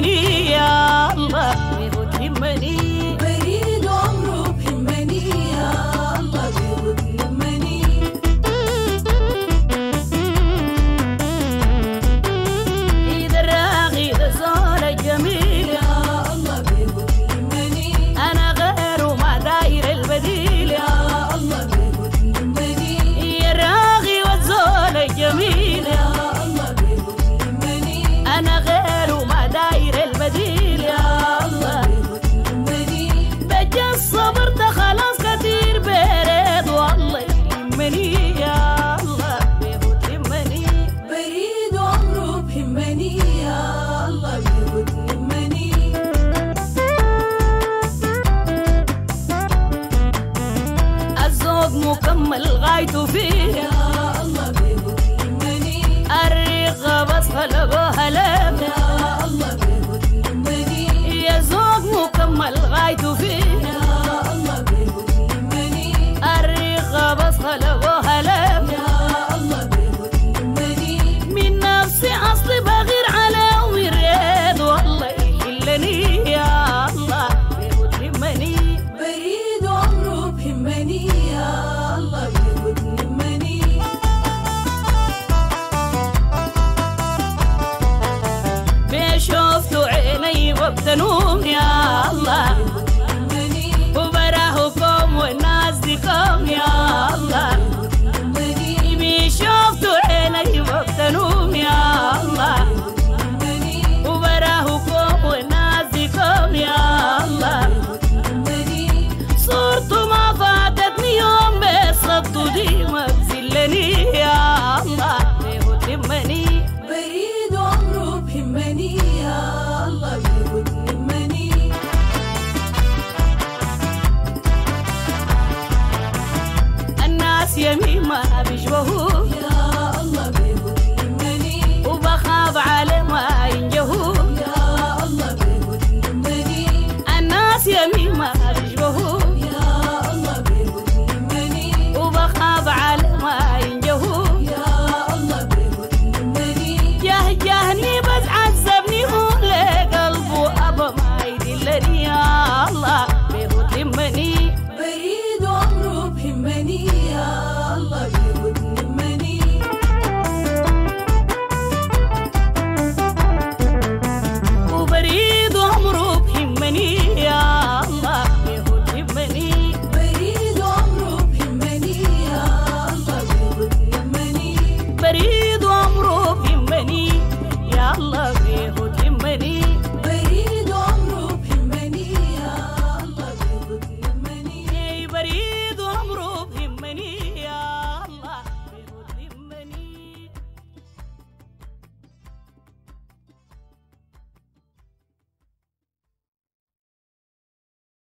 many مكمل غايته فيها. رب تنوم يا الله. ye mi ma bijwahu ya many